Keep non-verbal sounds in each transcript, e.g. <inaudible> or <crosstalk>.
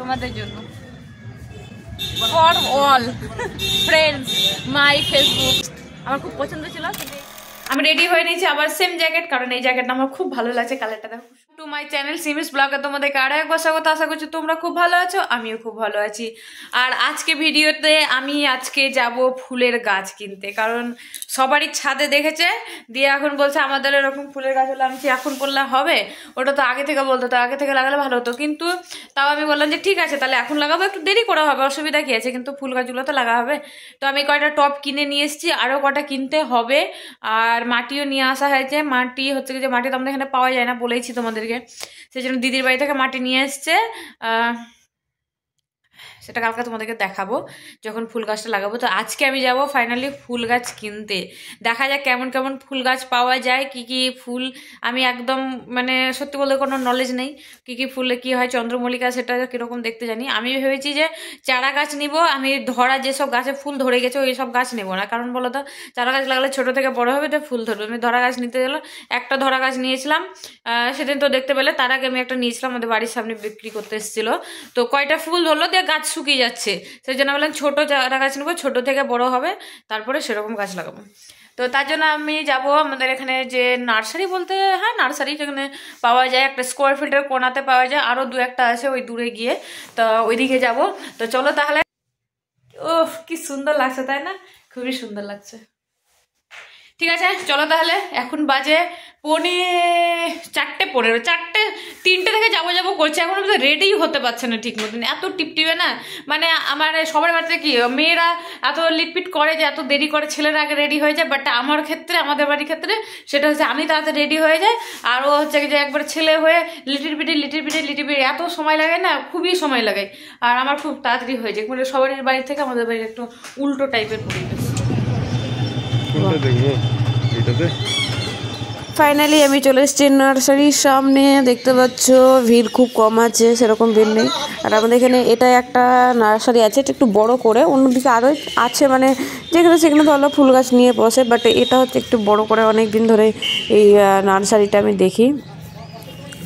তোমাদের জন্য। For all friends my Facebook আমার খুব পছন্দ ছিল আমি রেডি হয়ে নিয়েছি আবার সেম জ্যাকেট কারণ এই জ্যাকেটটা আমার খুব ভালো লাগছে কালারটা দেখো। টু মাই চ্যানেল সিমিস ব্লগে তোমাদেরকে আরও একবার স্বাগত। আশা করছি তোমরা খুব ভালো আছো, আমিও খুব ভালো আছি। আর আজকে ভিডিওতে আমি আজকে যাব ফুলের গাছ কিনতে, কারণ সবারই ছাদে দেখেছে, দিয়ে এখন বলছে আমাদের এরকম ফুলের গাছ হলে আমি কি এখন বললে হবে? ওটা তো আগে থেকে বলতো, তো আগে থেকে লাগালে ভালো হতো। কিন্তু তাও আমি বললাম যে ঠিক আছে, তাহলে এখন লাগাবো, একটু দেরি করা হবে, অসুবিধা কী আছে, কিন্তু ফুল গাছগুলো তো লাগা হবে। তো আমি কয়টা টপ কিনে নিয়ে এসেছি আরও কটা কিনতে হবে। আর মাটিও নিয়ে আসা হয়েছে, মাটি হচ্ছে যে মাটি তো আমাদের এখানে পাওয়া যায় না বলেইছি তোমাদেরকে। সেই জন্য দিদির বাড়ি থেকে মাটি নিয়ে এসছে। সেটা কালকে তোমাদেরকে দেখাবো, যখন ফুল গাছটা লাগাবো। তো আজকে আমি যাব ফাইনালি ফুল গাছ কিনতে। দেখা যাক কেমন কেমন ফুল গাছ পাওয়া যায়, কি কি ফুল, আমি একদম মানে সত্যি বলতে কোনো নলেজ নেই, কি কি ফুলে কি হয়, চন্দ্রমল্লিকা সেটা কীরকম দেখতে জানি। আমি ভেবেছি যে চারা গাছ নিব, আমি ধরা যেসব গাছে ফুল ধরে গেছে, ওই সব গাছ নেব না। কারণ বলো তো, চারা গাছ লাগালে ছোট থেকে বড় হবে, তো ফুল ধরবে। আমি ধরা গাছ নিতে গেলে, একটা ধরা গাছ নিয়েছিলাম সেদিন তো দেখতে পেলে, তার আগে আমি একটা নিয়েছিলাম, আমাদের বাড়ির সামনে বিক্রি করতে এসেছিল। তো কয়টা ফুল ধরলো, দিয়ে গাছ শুকিয়ে যাচ্ছে। সেই জন্য বললাম ছোটো চারা গাছ নেব, ছোটো থেকে বড় হবে, তারপরে সেরকম গাছ লাগাবো। তো তার জন্য আমি যাব আমাদের এখানে যে নার্সারি বলতে হ্যাঁ নার্সারি যেখানে পাওয়া যায়, একটা স্কোয়ার ফিটের কোনাতে পাওয়া যায় আরও দু একটা আছে ওই দূরে গিয়ে। তো ওইদিকে যাব। তো চলো তাহলে। ও কি সুন্দর লাগছে, তাই না? খুবই সুন্দর লাগছে। ঠিক আছে, চলো তাহলে, এখন বাজে পনে চারটে পনেরো, চারটে, তিনটে থেকে যাব যাব করছে, এখন অব্দি রেডিই হতে পারছে না ঠিক মতন, এত টিপটিপে না মানে আমার সবার বাড়িতে কি, মেয়েরা এত লিটপিট করে যে এত দেরি করে ছেলেরা আগে রেডি হয়ে যায় বাট আমার ক্ষেত্রে, আমাদের বাড়ির ক্ষেত্রে সেটা হচ্ছে আমি তাড়াতাড়ি রেডি হয়ে যাই, আর ও হচ্ছে যে একবার ছেলে হয়ে লিটির পিটি লিটির পিটি লিটির পিটি এত সময় লাগে না, খুবই সময় লাগে, আর আমার খুব তাড়াতাড়ি হয়ে যায় মানে সবার বাড়ি থেকে আমাদের বাড়ির একটু উল্টো টাইপের পরিবেশ। কোনটা দেখব? এইটাতে? ফাইনালি আমি চলে এসেছি নার্সারির সামনে। দেখতে পাচ্ছ ভিড় খুব কম আছে সেরকম ভিড় নেই। আর আমাদের এখানে এটা একটা নার্সারি আছে এটা একটু বড় করে। অন্যদিকে আরও আছে মানে যেখানে সেখানে তো ফুল গাছ নিয়ে বসে বাট এটা হচ্ছে একটু বড় করে অনেক দিন ধরে এই নার্সারিটা আমি দেখি।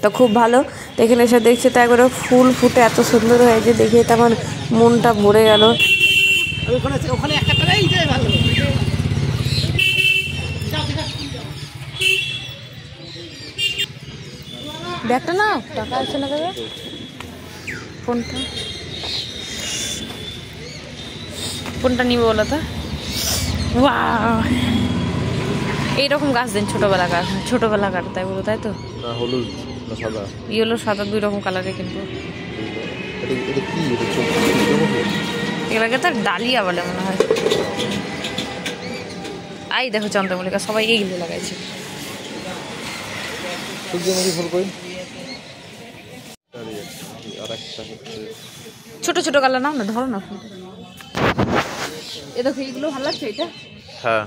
তো খুব ভালো। তো এখানে এসে দেখছি তো একবারে ফুল ফুটে এত সুন্দর হয়েছে দেখে তো আমার মনটা ভরে গেল। ব্যাগটা না? টাকা আছে না দাদা ফোনটা কোনটা নিবে বলো তো! এইরকম গাছ দেন ছোটোবেলাকার ছোটোবেলাকার তাই বলো তাই তো? হলুদ সাদা। ইয়েলো সাদা দুই রকম কালারে কিন্তু? এগুলোকে তো ডালিয়া বলে মনে হয়। আই দেখো চন্দ্রমল্লিকা সবাই এইগুলো লাগাইছে। সূর্যমুখী ফুল কই ছোট ছোট কালার নাও না ধরো না। এ দেখো এইগুলো ভালো লাগছে এটা? হ্যাঁ।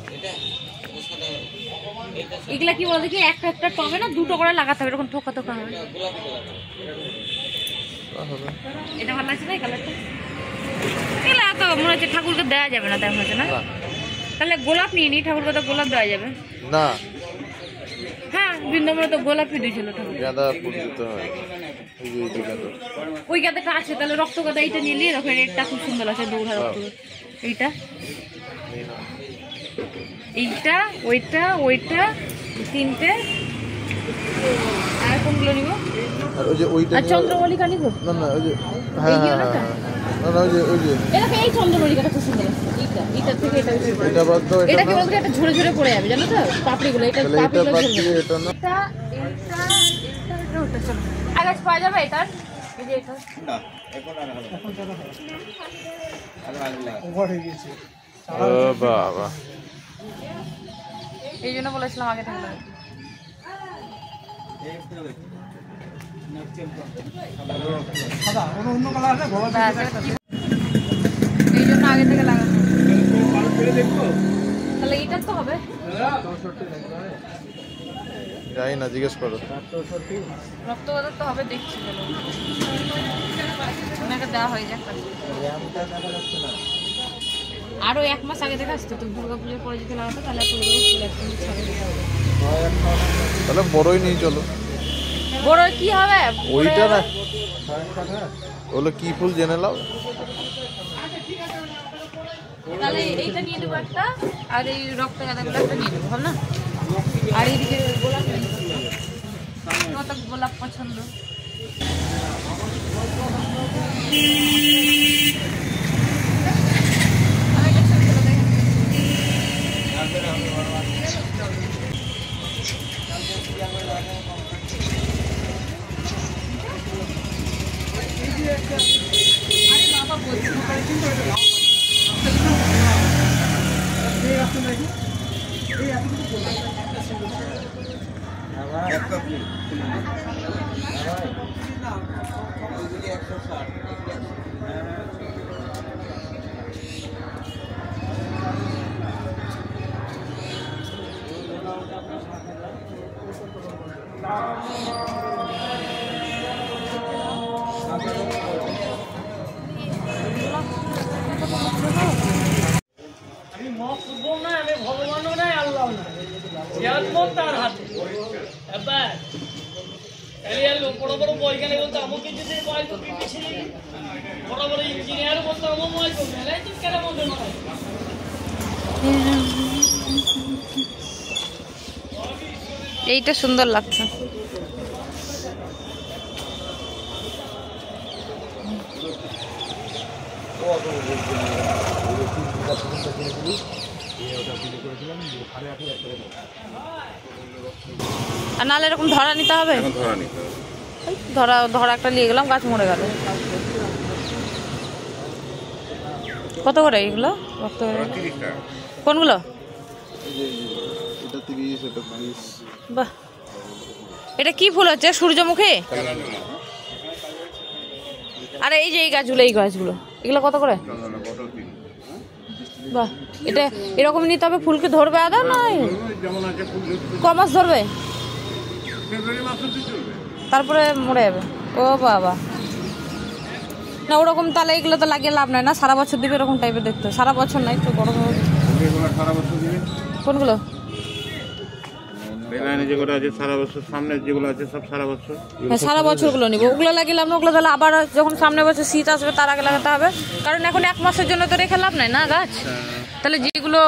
এগুলা কি বলো দেখি একটা একটা টবে না দুটো করে লাগাতে হবে এরকম ঠোকা থোকা হবে। এটা ভালো লাগছে না এই কালারটা? এগুলো এত মনে হচ্ছে ঠাকুরকে দেওয়া যাবে না তেমন হচ্ছে না? না। তাহলে গোলাপ নিয়ে নি ঠাকুরকে তো গোলাপ দেওয়া যাবে। না। হ্যাঁ বৃন্দাবনে তো গোলাপই দিয়েছিল গাঁদা ফুল দিতে হয়। ওই গাঁদাটা আছে তাহলে রক্ত গাঁদা এইটা নিয়ে নিয়ে এটা খুব সুন্দর আছে দৌড়া রক্ত। এইটা। এইটা ওইটা ওইটা তিনটে। আর কোনগুলো নিব? আর ওই যে ওইটা আর চন্দ্রমল্লিকা নিব? না না ওই যে হ্যাঁ হ্যাঁ হ্যাঁ হ্যাঁ। ওই যে ওই যে। এটাকে এই চন্দ্রমল্লিকাটা খুব সুন্দর। আছে এইটা এইটার থেকে এটা এটা বাদ দাও এটা এটা কি বলতো এটা ঝরে ঝরে পড়ে যাবে জানো তো? পাপড়িগুলো এটা তাহলে এটা বাদ দিয়ে এটা না এটা এটা এটা এটা ওটা চলো। আগে পাওয়া যাবে এই যে এটা। ও বাবা। এই জন্য বলেছিলাম আগে থেকে। লাগাতে। যাই না জিজ্ঞেস করো তো হবে দেখছি যাক আরও এক মাস আগে থেকে আসতো তো, দুর্গা পুজোর পরে যদি লাগাতো তাহলে তাহলে বড়ই নিয়ে চলো। বড় কি হবে? ওইটা না। ওগুলো কি ফুল জেনে নাও। তাহলে এইটা নিয়ে নেব একটা আর এই রক্ত গাঁদাগুলো একটা নিয়ে নেব না আর এইদিকে গোলাপ গোলাপ পছন্দ। এইটা সুন্দর লাগছে। আর নাহলে এরকম ধরা নিতে হবে। ধরা ধরা একটা নিয়ে গেলাম গাছ মরে গেল। কত করে এইগুলো রক্ত কোনগুলো? এটা বাহ। কি ফুল হচ্ছে? সূর্যমুখী? আর এই যে এই গাছগুলো এই গাছগুলো। এগুলো কত করে? বাহ। এটা এরকম নিতে হবে? ফুলকে ধরবে আদা? না ক মাস ধরবে তারপরে মরে যাবে। ও বাবা। না ওরকম তাহলে এগুলো তো লাগিয়ে লাভ নাই না সারা বছর দিবে এরকম টাইপের দেখতে। সারা বছর নাই তো গরম। কোনগুলো লাইনে যেগুলো আছে সারা বছর সামনে যেগুলো আছে সব সারা বছর। হ্যাঁ সারা বছরগুলো নিবো। ওগুলো না ওগুলো তাহলে আবার যখন সামনে বছর শীত আসবে তার আগে লাগাতে হবে। কারণ এখন এক মাসের জন্য তো রেখে লাভ নাই না গাছ? তাহলে যেগুলো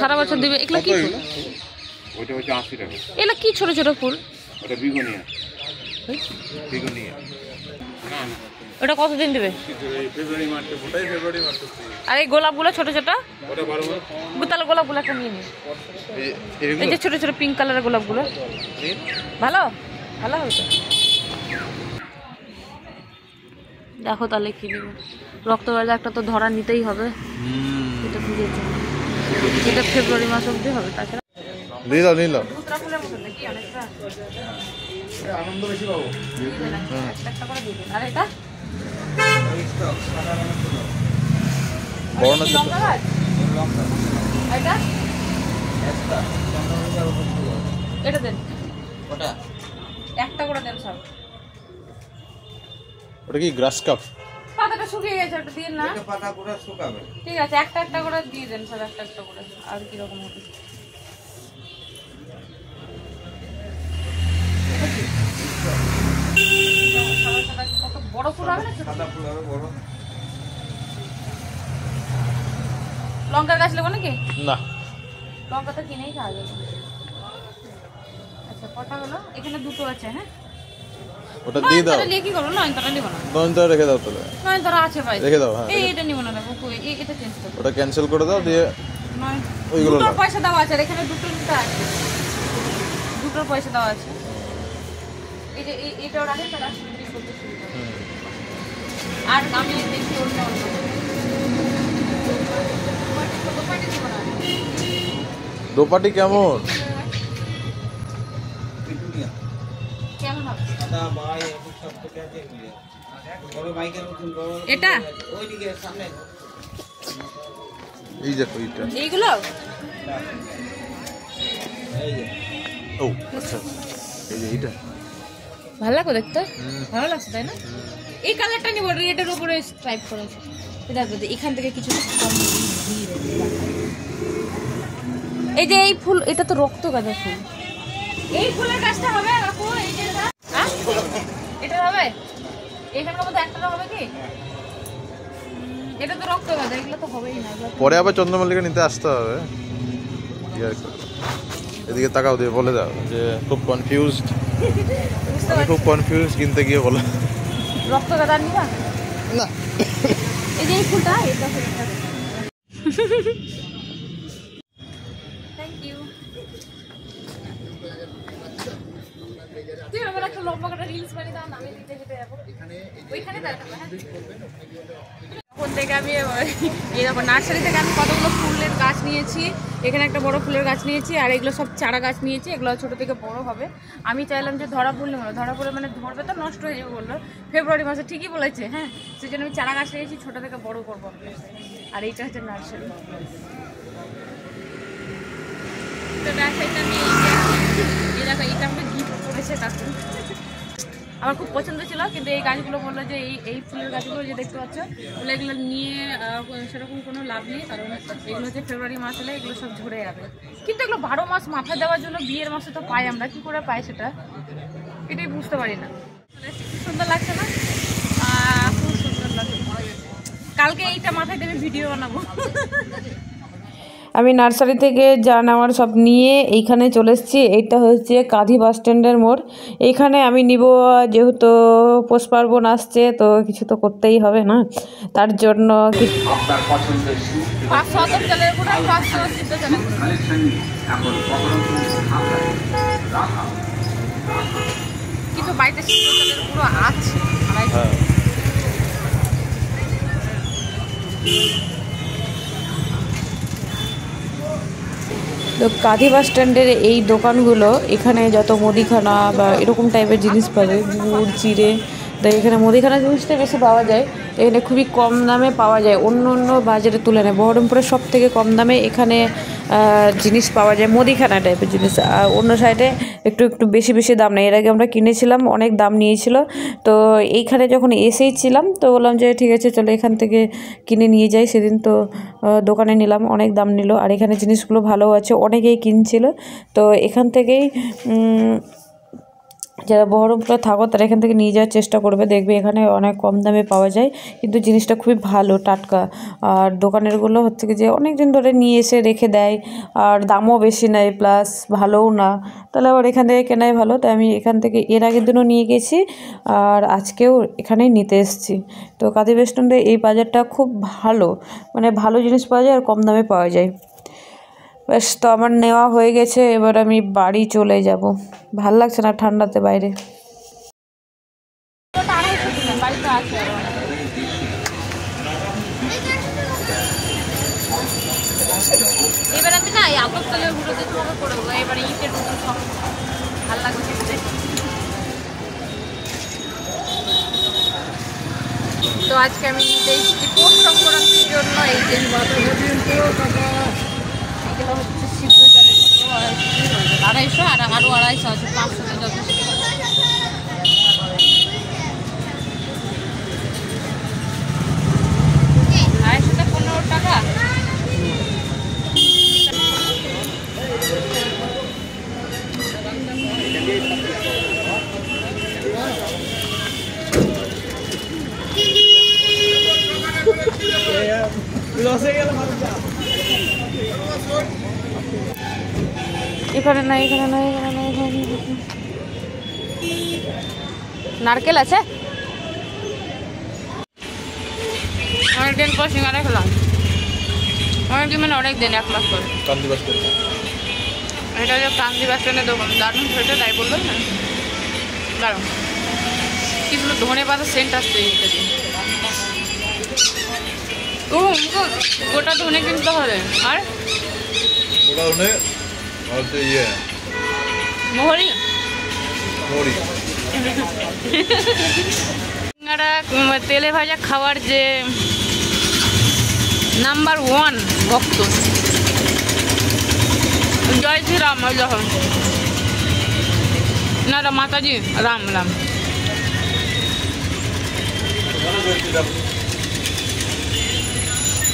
সারা বছর দিবে এগুলো কি এগুলো কি ছোট ছোট ফুল? বিগুনিয়া। বিগুনিয়া। ওটা কতদিন দিবে? আর এই গোলাপগুলো ছোট ছোট? তাহলে গোলাপগুলো একটা নিয়ে নিই এই- যে ছোট ছোট পিঙ্ক কালারের গোলাপগুলো। ভালো? ভালো হবে তো। দেখো তাহলে কি নেব। রক্তবাজা একটা তো ধরা নিতেই হবে। এটা এটা ফেব্রুয়ারি মাস অবধি হবে তাছাড়া আনন্দ বেশি পাবো। একটা একটা করে দিয়ে দিন। আর এটা? এটা? দেন। একটা করে দেন সব। ওটা কি গ্রাস কাপ? পাতাটা শুকিয়ে গেছে ওটা দিয়ে না? পাতা পুরো শুকাবে। ঠিক আছে একটা একটা করে দিয়ে দেন সব একটা একটা করে। আর কীরকম হবে সাদা সাদা কত বড় ফুল হবে না? সাদা ফুল? হবে বড়। লঙ্কার গাছ নেব নাকি? না। লঙ্কা তো কিনেই খাওয়া যাবে। আচ্ছা কটা হলো? এখানে দুটো আছে হ্যাঁ? ওটা দিয়ে দাও। নিয়ে কি করব? নয়নতারা নিবো না? নয়নতারা রেখে দাও তাহলে। নয়নতারা আছে ভাই। রেখে দাও, হ্যাঁ, এই এটা নিবো না দেখো এই- এটা চেঞ্জ করব ওটা ক্যান্সেল করে দাও দিয়ে নয় ওইগুলো দুটোর পয়সা দেওয়া আছে আর এখানে দুটো নিতে আছে। দুটোর পয়সা দেওয়া আছে। এই যে এই- এইটাও রাখেন তারা বিক্রি করতে শুরু করবে। আর আমি দেখি অন্য দোপাটি কেমন? এটা? সামনে। এই দেখো এইটা। এইগুলো? এই যে। ও আচ্ছা এই যে এইটা। ভালো লাগো দেখতে? ভালো লাগছে তাই না? এই কালারটা নিব রেডের উপরে স্ট্রাইপ এই দেখো এখান থেকে কিছু <laughs> এই যে এই ফুল এটা তো রক্ত গাঁদা ফুল। এই ফুলের গাছটা হবে কাকু এই যে এটা? এটা হবে? এখানকার মধ্যে একটা হবে কি? এটা তো রক্ত গাঁদা এগুলো তো হবেই না পরে আবার চন্দ্রমল্লিকা নিতে আসতে হবে। করব। এদিকে তাকাও দিয়ে বলে দাও যে খুব কনফিউজড <laughs> আমি খুব কনফিউজ কিনতে গিয়ে বলো রক্ত গাঁদা নিবা? না। এই যে ফুলটা এটা থ্যাংক ইউ তুই আমার একটা লম্বা করে রিলস বানিয়ে দাও না আমি দিতে যেতে যাব। ওইখানে দাঁড়াবো হ্যাঁ। তখন থেকে আমি এই নার্সারি থেকে আমি কতগুলো ফুলের গাছ নিয়েছি, এখানে একটা বড় ফুলের গাছ নিয়েছি, আর এগুলো সব চারা গাছ নিয়েছি, এগুলো ছোট থেকে বড় হবে। আমি চাইলাম যে ধরা পড়লে হলো ধরা পড়লে মানে ধরবে তো নষ্ট হয়ে যাবে বলল। ফেব্রুয়ারি মাসে ঠিকই বলেছে হ্যাঁ সেই জন্য আমি চারা গাছ নিয়েছি, ছোট থেকে বড় করব। আর এইটা হচ্ছে নার্সারি। তো নার্সারিটা আমি এই দেখো, এইটা আমাকে গিফট করেছে কাকু। আমার খুব পছন্দ ছিল, কিন্তু এই গাছগুলো বলল যে এই এই ফুলের গাছগুলো যে দেখতে পাচ্ছ, বলে এগুলো নিয়ে সেরকম কোনো লাভ নেই, কারণ এগুলো হচ্ছে ফেব্রুয়ারি মাস হলে এগুলো সব ঝরে যাবে। কিন্তু এগুলো বারো মাস মাথায় দেওয়ার জন্য বিয়ের মাসে তো পাই আমরা, কি করে পাই সেটা? এটাই বুঝতে পারি না। সুন্দর লাগছে না? খুব সুন্দর লাগছে। কালকে এইটা মাথায় দেবে, ভিডিও বানাবো। আমি নার্সারি থেকে যা নেওয়ার সব নিয়ে এইখানে চলে এসেছি। এইটা হচ্ছে কাঁধি বাস স্ট্যান্ডের মোড়। এইখানে আমি নিব যেহেতু পৌষ পার্বণ আসছে তো কিছু তো করতেই হবে না। তার জন্য অতর চালের গুঁড়ো আর পাঁচশো সিদ্ধ চালের গুঁড়ো কিন্তু বাড়িতে সিদ্ধ চালের গুঁড়ো আছে আড়াইশো হ্যাঁ তো কাঁধি বাস স্ট্যান্ডের এই দোকানগুলো এখানে যত মুদিখানা বা এরকম টাইপের জিনিস পাবে গুড়, চিড়ে তো এখানে মুদিখানা জিনিসটা বেশি পাওয়া যায়। এখানে খুবই কম দামে পাওয়া যায়। অন্য অন্য বাজারে তুলনায় বহরমপুরে সব থেকে কম দামে এখানে জিনিস পাওয়া যায় মুদিখানা টাইপের জিনিস। আর অন্য সাইডে একটু একটু বেশি বেশি দাম নেই। এর আগে আমরা কিনেছিলাম, অনেক দাম নিয়েছিল। তো এইখানে যখন এসেইছিলাম তো বললাম যে ঠিক আছে, চলো এখান থেকে কিনে নিয়ে যাই। সেদিন তো দোকানে নিলাম, অনেক দাম নিল। আর এখানে জিনিসগুলো ভালো আছে, অনেকেই কিনছিল। তো এখান থেকেই যারা বহরমপুরে থাকো, তারা এখান থেকে নিয়ে যাওয়ার চেষ্টা করবে, দেখবে এখানে অনেক কম দামে পাওয়া যায়। কিন্তু জিনিসটা খুবই ভালো, টাটকা। আর দোকানেরগুলো হচ্ছে কি যে অনেক দিন ধরে নিয়ে এসে রেখে দেয়, আর দামও বেশি নেয় প্লাস ভালোও না। তাহলে আবার এখান থেকে কেনাই ভালো। তাই আমি এখান থেকে এর আগের দিনও নিয়ে গেছি, আর আজকেও এখানেই নিতে এসেছি। তো কাদি রেস্টুরেন্টে এই বাজারটা খুব ভালো মানে ভালো জিনিস পাওয়া যায় আর কম দামে পাওয়া যায়। ব্যাস, তো আমার নেওয়া হয়ে গেছে, এবার আমি বাড়ি চলে যাব। ভালো লাগছে না ঠান্ডাতে বাইরে। তো আজকে আমি নিতে পোস্ট সংক্রান্তির জন্য এই যে এগুলো হচ্ছে সিদ্ধ চালের গুঁড়ো আর কি বলব, আড়াইশো আর আরও আড়াইশো আছে পাঁচশোতে যথেষ্ট আড়াইশোতে পনেরো টাকা এখানে নাই এখানে নাই এখানে নাই এখানে নাই। নারকেল আছে। অনেকদিন পর সিঙ্গারা খেলাম। অনেকদিন মানে অনেক দিন এক মাস পর। স্ট্যান্ড এটা হচ্ছে কান্দি বাস স্ট্যান্ডের দোকান দারুণ হয়েছে তাই বলল না? দারুণ। কিছু ধনে পাতা সেন্ট আসছে দিয়ে ও গোটা ধনে কিনতে হবে। আর? ইয়ে। মোহরি। মরি সিঙ্গারা তেলে ভাজা খাওয়ার যে নাম্বার ওয়ান ভক্ত। জয় শ্রীরাম ওই যখন না মাতাজি, রাম রাম।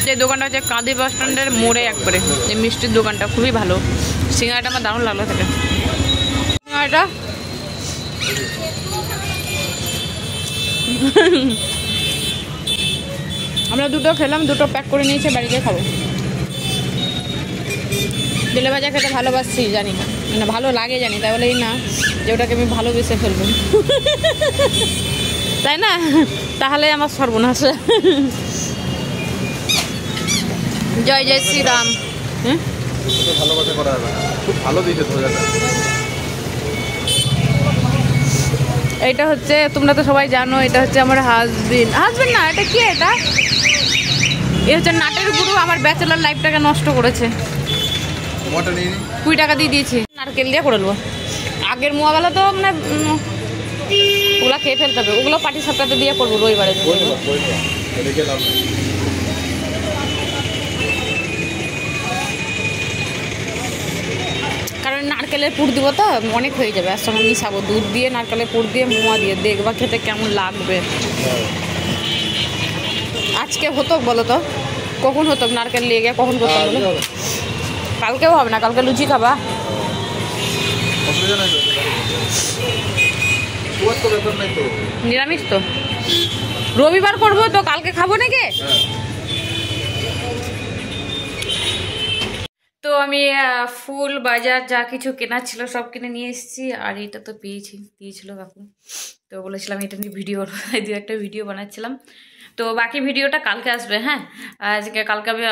যে দোকানটা হচ্ছে কাঁদি বাস স্ট্যান্ডের মোড়ে একবারে। এই মিষ্টির দোকানটা, খুবই ভালো। সিঙ্গারাটা আমার দারুণ লাগল থেকে সিঙ্গারাটা আমরা দুটো খেলাম, দুটো প্যাক করে নিয়েছে বাড়িতে খাব। তেলে ভাজা খেতে ভালোবাসছি, জানি মানে ভালো লাগে, জানি। তাই বলেই না, যে ওটাকে আমি ভালোবেসে ফেলব। তাই না? তাহলে আমার সর্বনাশ। জয় জয় শ্রীরাম। হ্যাঁ ভালোবাসা করা যাবে খুব ভালো দিয়েছে এটা হচ্ছে তোমরা তো সবাই জানো এটা হচ্ছে আমার হাজবেন্ড হাজবেন্ড না এটা কি এটা? এ হচ্ছে নাটের গুরু আমার ব্যাচেলার লাইফটাকে নষ্ট করেছে। কুড়ি টাকা দিয়ে দিয়েছি। নারকেল দিয়ে করে নেব। আগের মোয়াগুলো তো মানে ওগুলো খেয়ে ফেলতে হবে। ওগুলো পাটি সাপটাতে দিয়ে করব রবিবারে নারকেলের পুর দিব তো অনেক হয়ে যাবে। আর সঙ্গে মিশাবো দুধ দিয়ে নারকেলের পুর দিয়ে মোয়া দিয়ে। দেখবা খেতে কেমন লাগবে। আজকে হতো বলো তো? কখন হতো নারকেল নিয়ে গিয়ে কখন করতাম বলো? কালকেও হবে না কালকে লুচি খাবা? নিরামিষ তো? রবিবার করব তো কালকে খাব নাকি? আমি ফুল, বাজার যা কিছু কেনার ছিল সব কিনে নিয়ে এসেছি। আর এটা তো পেয়েছি, দিয়েছিল কাকু। তো বলেছিলাম এটা নিয়ে ভিডিও দু একটা ভিডিও বানাচ্ছিলাম। তো বাকি ভিডিওটা কালকে আসবে হ্যাঁ? আজকে কালকে আমি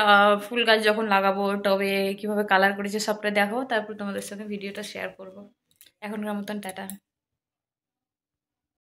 ফুল গাছ যখন লাগাবো, টবে কীভাবে কালার করেছে সবটা দেখাবো, তারপর তোমাদের সঙ্গে ভিডিওটা শেয়ার করব। এখনকার মতন টাটা।